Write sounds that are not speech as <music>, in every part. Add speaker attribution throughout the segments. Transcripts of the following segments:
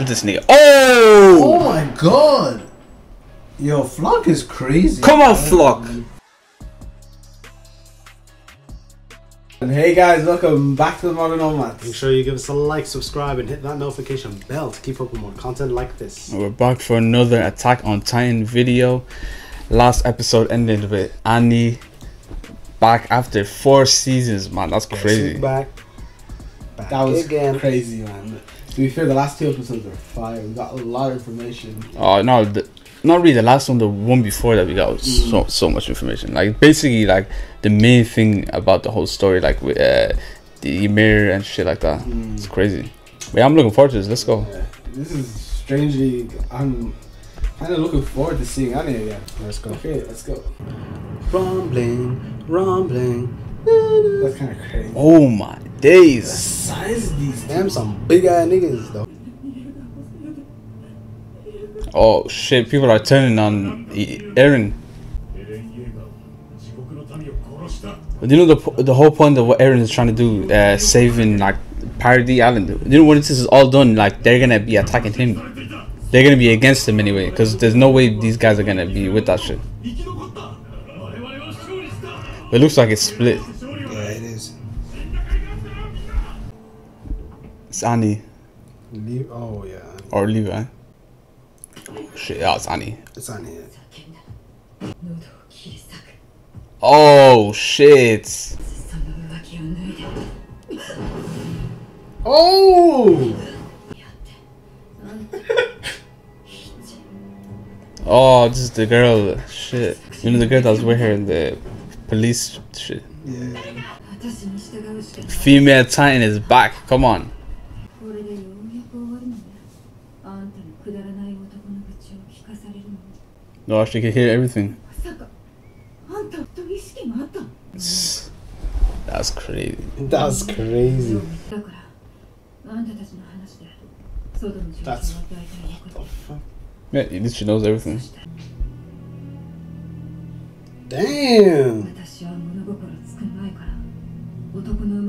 Speaker 1: with this nigga. Oh!
Speaker 2: Oh my god! Yo, Floch is crazy.
Speaker 1: Come on, Floch.
Speaker 2: And hey guys, welcome back to the Modern Nomads.
Speaker 3: Make sure you give us a like, subscribe, and hit that notification bell to keep up with more content like this.
Speaker 1: We're back for another Attack on Titan video. Last episode ended with Annie back after four seasons, man. That's crazy.
Speaker 3: Back. back
Speaker 2: That was
Speaker 3: again.
Speaker 2: crazy, man. To be fair, the last two episodes are fire. We got a lot of information.
Speaker 1: Oh no, the, not really. The last one, the one before that, we got so so much information. Like basically, like the main thing about the whole story, like with uh, the Ymir and shit like that. It's crazy. But yeah, I'm looking forward to this. Let's go.
Speaker 2: Yeah, this is strangely. I'm kind of looking forward to seeing Annie again.
Speaker 3: Let's go.
Speaker 2: Okay, let's go.
Speaker 3: Rumbling, rumbling.
Speaker 2: That's kind of crazy.
Speaker 1: Oh my
Speaker 2: The
Speaker 1: days.
Speaker 2: Size these
Speaker 3: damn some big ass niggas though.
Speaker 1: Oh shit! People are turning on Eren. Do you know the the whole point of what Eren is trying to do, uh, saving like Paradis Island. You know when this is all done, like they're gonna be attacking him. They're gonna be against him anyway, because there's no way these guys are gonna be with that shit. It looks like it's split. It's Annie.
Speaker 3: Le oh, yeah.
Speaker 1: Or Levi. Eh? Shit, yeah, it's Annie.
Speaker 3: It's
Speaker 4: Annie.
Speaker 1: Oh, shit.
Speaker 3: Oh!
Speaker 1: oh, this is the girl. Shit. You know the girl that was with her in the police shit.
Speaker 3: Yeah.
Speaker 1: Female Titan is back. Come on. Gosh, they can hear everything. That's crazy.
Speaker 3: That's crazy. That's
Speaker 4: what
Speaker 3: the fuck.
Speaker 1: Yeah, at least she knows everything.
Speaker 3: Damn.
Speaker 4: 男の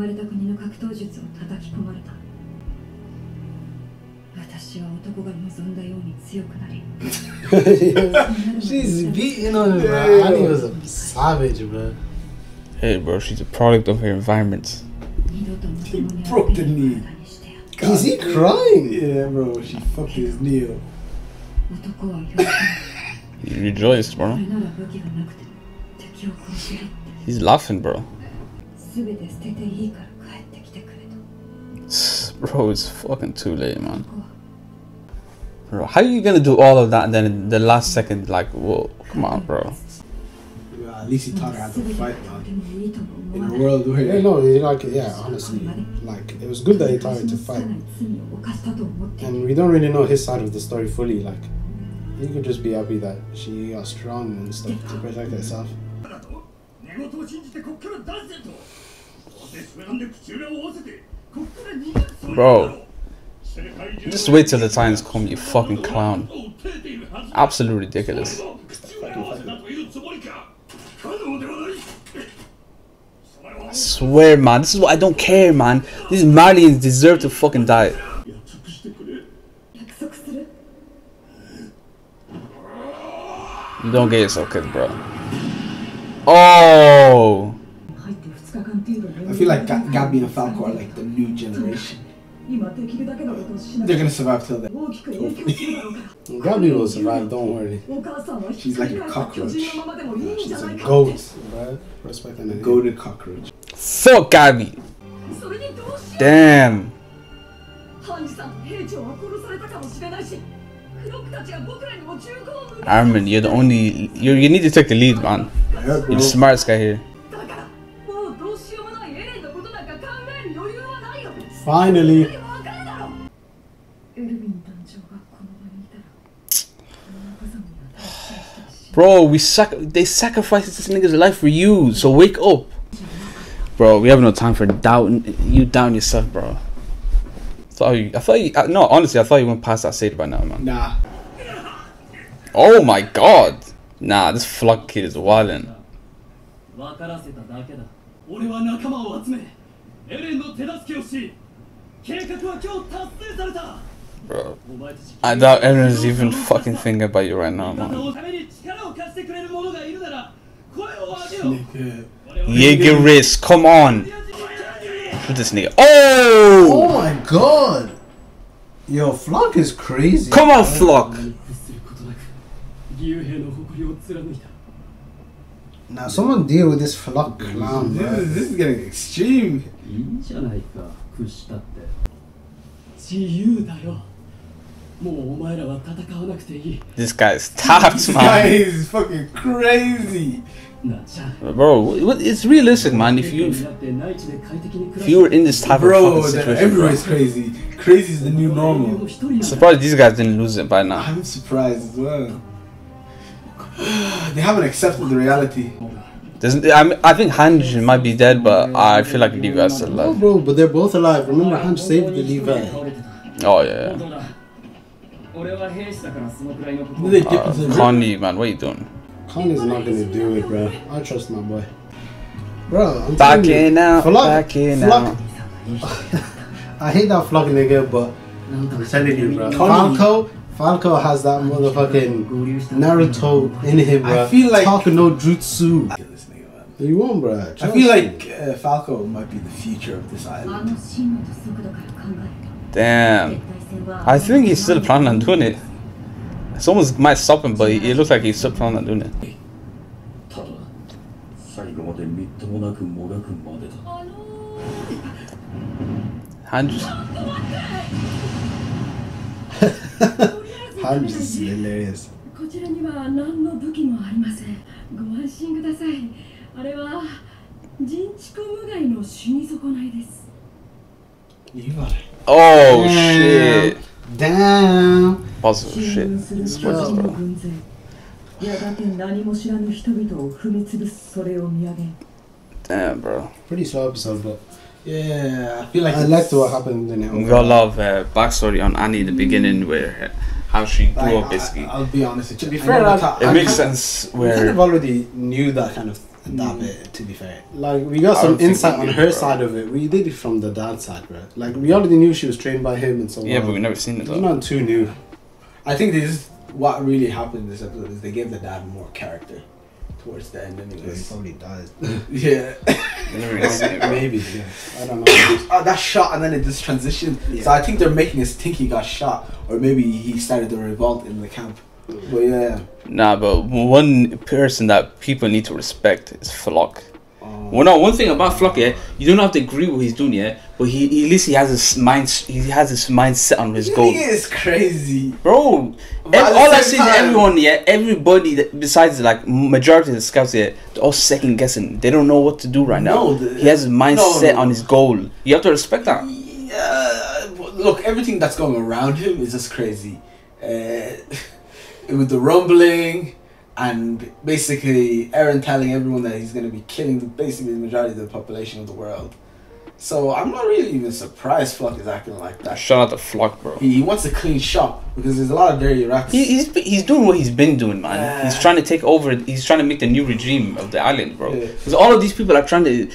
Speaker 4: <laughs>
Speaker 3: She's beating on him, bro. Honey was a savage, bro.
Speaker 1: Hey, bro, she's a product of her environment.
Speaker 4: He
Speaker 2: broke the knee.
Speaker 4: God.
Speaker 3: Is he crying?
Speaker 2: Yeah, bro, she fucked his knee up.
Speaker 1: he rejoiced, bro. He's laughing, bro. <sighs> bro, it's fucking too late, man. Bro, how are you gonna do all of that and then in the last second, like, whoa, come on, bro.
Speaker 2: At least he taught her how to fight, man. In a world where.
Speaker 3: Yeah, no, like, yeah, honestly. Like, it was good that he taught her to fight. And we don't really know his side of the story fully. Like, he could just be happy that she got strong and stuff to protect herself.
Speaker 1: Bro. Just wait till the Titans come, you fucking clown. Absolutely ridiculous. I swear, man. This is what I don't care, man. These Marleyans deserve to fucking die. You don't get yourself killed, bro. Oh!
Speaker 2: I feel like Gabi and Falco are like the new generation.
Speaker 4: 今できるだけのことをしな
Speaker 2: They're gonna survive till then.
Speaker 4: 大きく影響するだろうから
Speaker 3: Gabby will survive, don't worry.
Speaker 4: お母さんは
Speaker 2: She's like a cockroach.
Speaker 4: 巨人のままでもいいんじ
Speaker 3: She's
Speaker 4: ゃない
Speaker 3: a
Speaker 4: か
Speaker 3: goat, bro. Respect her. name.
Speaker 2: Goaded cockroach.
Speaker 1: Fuck Gabby!
Speaker 4: それにどうしよ
Speaker 1: Damn!
Speaker 4: うハンジさん兵長は殺されたかもしれないしクロックたちが僕らにも銃口を向け
Speaker 1: Armin, you're the only. You you need to take the lead, man.
Speaker 2: Yeah,
Speaker 1: You're the smartest guy here.
Speaker 4: だ
Speaker 1: Bro, we sac- they sacrificed this nigga's life for you, so wake up. Bro, we have no time for doubting you down yourself, bro. Thought you, I thought you, uh, no, honestly, I thought you went past that stage by now, man.
Speaker 2: Nah.
Speaker 1: Oh my god. Nah, this Floch kid is wildin'. Bro. I doubt everyone's even fucking thinking about you right now, man. Jaegerist, come on! Put this nigga.
Speaker 3: Oh!
Speaker 1: Oh
Speaker 3: my god! Yo, Floch is crazy.
Speaker 1: Come on,
Speaker 5: Floch!
Speaker 3: Now, someone deal with this Floch clown, bro.
Speaker 2: This, this is getting extreme.
Speaker 5: 自由だよ
Speaker 1: this guy
Speaker 2: is topped,
Speaker 1: man.
Speaker 2: guy is fucking crazy.
Speaker 1: Bro, it's realistic, man. If you if you were in this type
Speaker 2: Bro, of
Speaker 1: situation,
Speaker 2: everywhere's crazy. Crazy is the new normal.
Speaker 1: I'm surprised these guys didn't lose it by now.
Speaker 2: I'm surprised as well. they haven't accepted the reality.
Speaker 1: Doesn't I, mean, I think Hanjin might be dead, but I feel like Levi's alive.
Speaker 3: No, bro, but they're both alive. Remember, Han saved the Levi.
Speaker 1: Oh yeah. Uh, Connie, man, what are you doing?
Speaker 3: Connie's not gonna do it, bro. I trust my boy. Bro, I'm
Speaker 1: back
Speaker 3: you, in
Speaker 1: out,
Speaker 3: Floch,
Speaker 1: back
Speaker 3: in Floch.
Speaker 1: out. <laughs>
Speaker 3: I hate that Floch nigga, but I'm telling you, bro. Falco, Falco has that motherfucking Naruto in him, bro.
Speaker 2: I feel like
Speaker 3: talking no jutsu. You won't, bro.
Speaker 2: Trust I feel like uh, Falco might be the future of this island.
Speaker 1: Damn. I think he's still planning on doing it. Someone might stop him, but it looks like he's still planning on doing it.
Speaker 6: ただ最後までみっともなくもがくまでだ
Speaker 4: あの
Speaker 1: Hanj.
Speaker 3: Hanj is hilarious.
Speaker 4: こちらには何の武器もありませんご安心くださいあれは人畜無害の死に損ないです
Speaker 1: Oh shit.
Speaker 3: Damn.
Speaker 1: Positive
Speaker 4: 進
Speaker 1: shit.
Speaker 4: 軍する
Speaker 1: Spoilers,
Speaker 4: 巨人の
Speaker 1: bro.
Speaker 4: 軍勢やがて何も知らぬ人々を踏み潰すそれを見上げ
Speaker 1: Damn, bro.
Speaker 3: Pretty slow episode, but
Speaker 2: Yeah, I feel like
Speaker 3: I
Speaker 2: it's-
Speaker 3: liked what happened in it.
Speaker 1: We got a lot of uh, backstory on Annie in the beginning, where how she grew
Speaker 2: Like,
Speaker 1: up, basically.
Speaker 2: I, will be honest. To
Speaker 3: be fair, I-
Speaker 1: It
Speaker 3: I
Speaker 1: makes
Speaker 3: kind-
Speaker 1: sense
Speaker 3: We kind
Speaker 1: where
Speaker 3: of already knew that kind of that bit. To be fair, like we got
Speaker 1: I
Speaker 3: some insight on her
Speaker 1: bro.
Speaker 3: side of it. We did it from the dad side, bro. Like we already knew she was trained by him and so on.
Speaker 1: yeah, but we never seen it
Speaker 3: It's
Speaker 1: though.
Speaker 3: not too new.
Speaker 2: I think this is what really happened in this episode is they gave the dad more character towards the end,
Speaker 3: He
Speaker 2: anyways.
Speaker 3: probably dies. <laughs>
Speaker 2: yeah.
Speaker 1: We never really seen it, bro.
Speaker 3: Maybe. Yeah. I don't know.
Speaker 2: uh, that shot and then it just transitioned.
Speaker 3: Yeah.
Speaker 2: So I think they're making us think he got shot, or maybe he started the revolt in the camp. But yeah,
Speaker 1: Nah, but one person that people need to respect is Floch.
Speaker 2: um,
Speaker 1: Well, no, one thing about Floch, yeah, you don't have to agree with what he's doing, yeah, but he, he at least he has his mind, he has his mind set on his goal,
Speaker 2: He is crazy.
Speaker 1: bro.
Speaker 2: But
Speaker 1: ev- all I see is everyone, yeah, everybody that, besides like majority of the scouts, yeah, they're all second guessing. They don't know what to do right now.
Speaker 2: The-
Speaker 1: he has his mind
Speaker 2: no,
Speaker 1: set
Speaker 2: no.
Speaker 1: on his goal. You have to respect that.
Speaker 2: Yeah, look, everything that's going around him is just crazy. Uh, <laughs> with the rumbling and basically Eren telling everyone that he's going to be killing the, basically the majority of the population of the world. So I'm not really even surprised Floch is acting like that.
Speaker 1: Shout out to Floch, bro.
Speaker 2: He, he wants a clean shop because there's a lot of dirty rats.
Speaker 1: He, he's he's doing what he's been doing, man.
Speaker 2: Yeah.
Speaker 1: He's trying to take over. He's trying to make the new regime of the island, bro.
Speaker 2: Yeah.
Speaker 1: Because all of these people are trying to.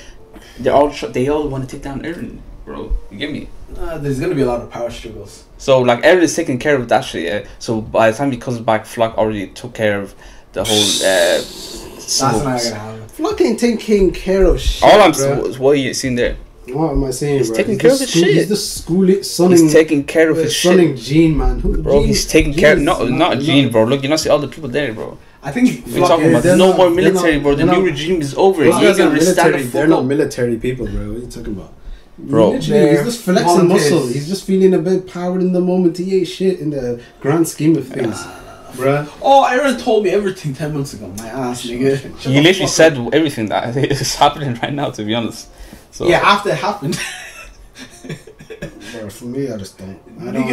Speaker 1: They're all they all want to take down Eren, bro. You get me?
Speaker 2: Uh, there's going to be a lot of power struggles.
Speaker 1: So like Eren is taking care of that shit. Yeah. So by the time he comes back, Floch already took care of the whole. Uh,
Speaker 2: That's not to happen.
Speaker 3: Floch ain't taking care of shit.
Speaker 1: all I'm
Speaker 3: bro.
Speaker 1: what you seen there.
Speaker 3: What am I saying,
Speaker 1: He's
Speaker 3: bro?
Speaker 1: taking
Speaker 3: He's
Speaker 1: care of his
Speaker 3: school-
Speaker 1: shit.
Speaker 3: He's the school sonning.
Speaker 1: He's taking care of
Speaker 3: uh,
Speaker 1: his shit,
Speaker 3: sonning Jean, man. Who,
Speaker 1: bro.
Speaker 3: Jean-
Speaker 1: He's taking
Speaker 3: Jean
Speaker 1: care.
Speaker 3: is
Speaker 1: No, not Jean, bro. Look, you not see all the people there, bro.
Speaker 2: I think we're
Speaker 1: talking about?
Speaker 3: they're
Speaker 1: no
Speaker 3: not-
Speaker 1: more military,
Speaker 3: not-
Speaker 1: bro. The new
Speaker 3: not-
Speaker 1: regime is over.
Speaker 3: Those
Speaker 1: He
Speaker 3: guys
Speaker 1: ain't
Speaker 3: are
Speaker 1: gonna stand
Speaker 3: military. They're not military people, bro. What are you talking about?
Speaker 1: Bro.
Speaker 3: Literally, he's just flexing
Speaker 2: volunteers.
Speaker 3: muscle. He's just feeling a bit powered in the moment. He ain't shit in the grand scheme of things, bruh.
Speaker 2: Oh, Eren told me everything 10 months ago. My ass, nigga. Shut
Speaker 1: He literally said
Speaker 2: up.
Speaker 1: everything that <laughs> is happening right now. To be honest, so
Speaker 2: Yeah, after it happened. <laughs>
Speaker 3: Bro, for me, I just don't. I don't
Speaker 2: Nigga-
Speaker 3: wanna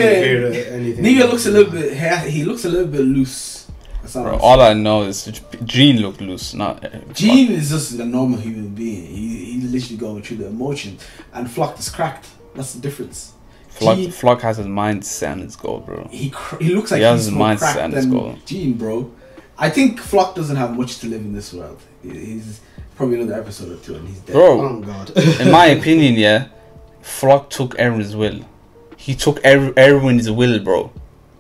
Speaker 3: hear anything.
Speaker 2: Nigga looks a little bit. He, he looks a little bit loose.
Speaker 1: Bro, all I know is Jean looked loose, not uh,
Speaker 2: Jean is just a normal human being. He, he's literally going through the emotion, and Floch is cracked. That's the difference.
Speaker 1: Floch,
Speaker 2: Jean-
Speaker 1: Floch has his mind set on his goal, bro.
Speaker 2: He he looks like
Speaker 1: He has
Speaker 2: he's
Speaker 1: his mindset
Speaker 2: cracked
Speaker 1: and his goal.
Speaker 2: Jean, bro. I think Floch doesn't have much to live in this world. He's probably another episode or two, and he's dead.
Speaker 1: Bro,
Speaker 3: Oh god.
Speaker 1: in my <laughs> opinion, yeah, Floch took Eren's will. he took er- Erwin's will, bro.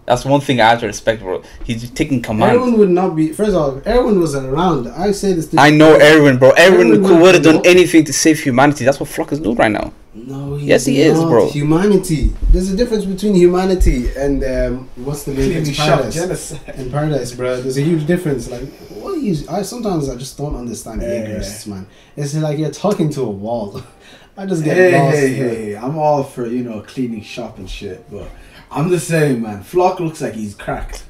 Speaker 1: That's one thing I have to respect, bro. He's taking command.
Speaker 3: Erwin would not be. First of all, if Erwin was around. I say this. To
Speaker 1: I know Erwin, bro. Erwin
Speaker 3: Erwin
Speaker 1: would have done
Speaker 3: would-
Speaker 1: anything to save humanity. That's what Floch is doing right now.
Speaker 3: No, he's
Speaker 1: Yes, he is, bro.
Speaker 3: Humanity. There's a difference between humanity and um, what's the name?
Speaker 2: Clearly
Speaker 3: It's
Speaker 2: shot
Speaker 3: paradise.
Speaker 2: genocide.
Speaker 3: In paradise, bro. There's a huge difference. Like, what are you? I sometimes I just don't understand
Speaker 2: Yeah.
Speaker 3: Jaegerists, man. It's like you're talking to a wall. <laughs> I just get
Speaker 2: Hey,
Speaker 3: lost.
Speaker 2: hey,
Speaker 3: man.
Speaker 2: hey, hey, I'm all for, you know, cleaning shop and shit, but I'm the same, man. Flock looks like he's cracked.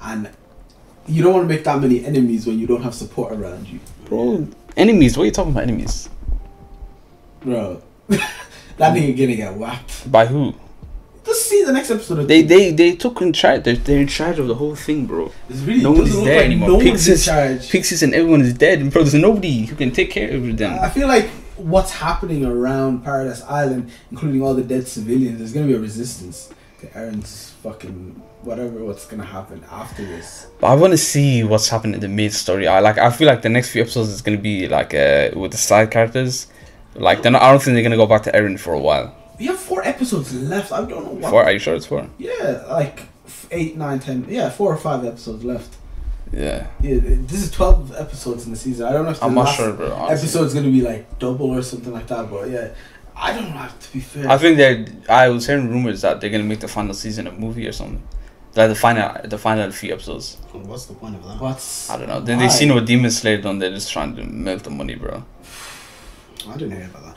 Speaker 2: And you don't want to make that many enemies when you don't have support around you.
Speaker 1: Bro, enemies. What are you talking about, enemies?
Speaker 2: Bro, <laughs> that nigga gonna get whacked.
Speaker 1: By who?
Speaker 2: Just see the next episode of
Speaker 1: They they they took in charge. They're, they're in charge of the whole thing, bro.
Speaker 2: It's really,
Speaker 1: No one's there
Speaker 2: like
Speaker 1: anymore.
Speaker 2: No one's in
Speaker 1: Pyxis,
Speaker 2: charge.
Speaker 1: Pyxis and everyone is dead, bro. There's nobody who can take care of them.
Speaker 2: I feel like what's happening around Paradise Island, including all the dead civilians, there's gonna be a resistance to Eren's fucking whatever. What's gonna happen after this?
Speaker 1: But I want to see what's happening in the main story. I like. I feel like the next few episodes is gonna be like uh with the side characters. Like, they're not, I don't think they're gonna go back to Eren for a while.
Speaker 2: We have four episodes left. I don't know what.
Speaker 1: Four? Are you sure it's four?
Speaker 2: Yeah, like eight, nine, ten. Yeah, four or five episodes left.
Speaker 1: Yeah.
Speaker 2: Yeah, this is twelve episodes in the season. I don't know if the
Speaker 1: I'm not
Speaker 2: last
Speaker 1: sure, bro.
Speaker 2: episode's gonna be like double or something like that. But yeah, I don't know. To be fair,
Speaker 1: I think they're. I was hearing rumors that they're gonna make the final season a movie or something. Like the final, the final few episodes.
Speaker 3: What's the point of that?
Speaker 2: what's
Speaker 1: I don't know. Then
Speaker 2: Why?
Speaker 1: they seen what Demon Slayer done. They're just trying to milk the money, bro.
Speaker 3: I didn't hear about that.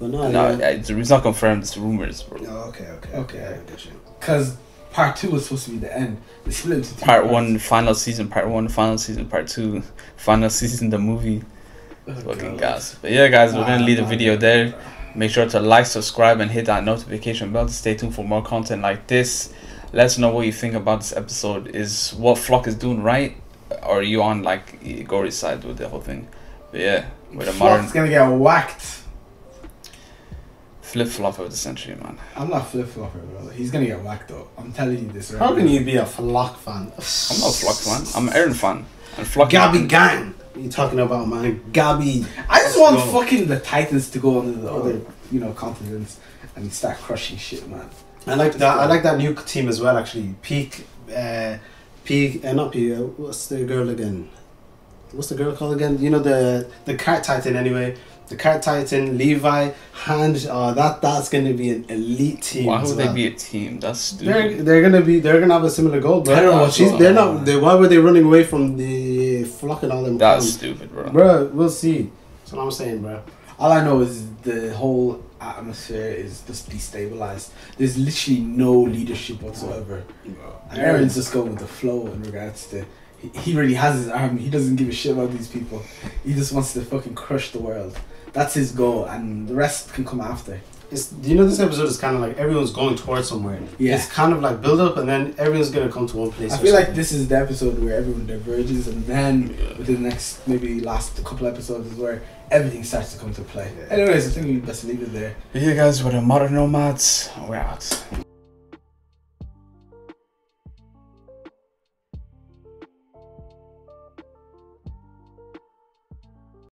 Speaker 3: But no,
Speaker 1: no,
Speaker 3: yeah.
Speaker 1: it's, it's not confirmed. It's rumors, bro.
Speaker 3: Oh, okay, okay,
Speaker 2: Okay.
Speaker 3: I get you.
Speaker 2: because part two was supposed to be the end. They split into two
Speaker 1: Part
Speaker 2: parts.
Speaker 1: one, final season. Part one, final season. Part two, final season. The movie.
Speaker 2: Oh,
Speaker 1: Fucking
Speaker 2: God.
Speaker 1: gas. But yeah, guys, we're gonna leave the video
Speaker 2: nah,
Speaker 1: there.
Speaker 2: Nah.
Speaker 1: Make sure to like, subscribe, and hit that notification bell to stay tuned for more content like this. Let us know what you think about this episode. Is what Floch is doing right, or are you on like Gory's side with the whole thing? But yeah, with a modern
Speaker 2: Floch's gonna get whacked.
Speaker 1: flip flop of the century, man.
Speaker 2: I'm not flip flopper, brother. He's gonna get whacked though. I'm telling you this. Right
Speaker 3: How can
Speaker 2: now.
Speaker 3: you be a Floch fan?
Speaker 1: I'm not a Floch fan. I'm an Eren fan. And Floch.
Speaker 3: Gabi gang. What are you talking about, man? Gabi.
Speaker 2: I just
Speaker 3: Let's
Speaker 2: want
Speaker 3: go.
Speaker 2: fucking the Titans to go under the other, you know, continents and start crushing shit, man.
Speaker 3: I like that. I like that new team as well. Actually, Pieck, uh, Pieck, uh, not Pieck. Uh, what's the girl again? What's the girl called again? You know the the Cart Titan. Anyway, the Cart Titan, Levi, Hand. Oh, that that's gonna be an elite team.
Speaker 1: Why would
Speaker 3: well.
Speaker 1: they be a team? That's
Speaker 3: They're
Speaker 1: stupid.
Speaker 3: they're gonna be they're gonna have a similar goal, bro.
Speaker 2: I don't know
Speaker 3: She's, they're not. They, why were they running away from the Floch and all them?
Speaker 1: That's
Speaker 3: clowns?
Speaker 1: stupid, bro.
Speaker 3: bro. We'll see. That's what I'm saying, bro.
Speaker 2: All I know is the whole atmosphere is just destabilized. There's literally no leadership whatsoever. And Eren's just going with the flow in regards to. He, he really has his army. He doesn't give a shit about these people. He just wants to fucking crush the world. That's his goal, and the rest can come after.
Speaker 3: It's you know this episode is kind of like everyone's going towards somewhere.
Speaker 2: Yeah.
Speaker 3: It's kind of like build up and then everyone's gonna come to one place.
Speaker 2: I
Speaker 3: or
Speaker 2: feel like this is the episode where everyone diverges, and then within the next maybe last couple episodes is where everything starts to come to play. Anyways, I think we best leave it there.
Speaker 1: But yeah, guys, we're the modern nomads. We're out.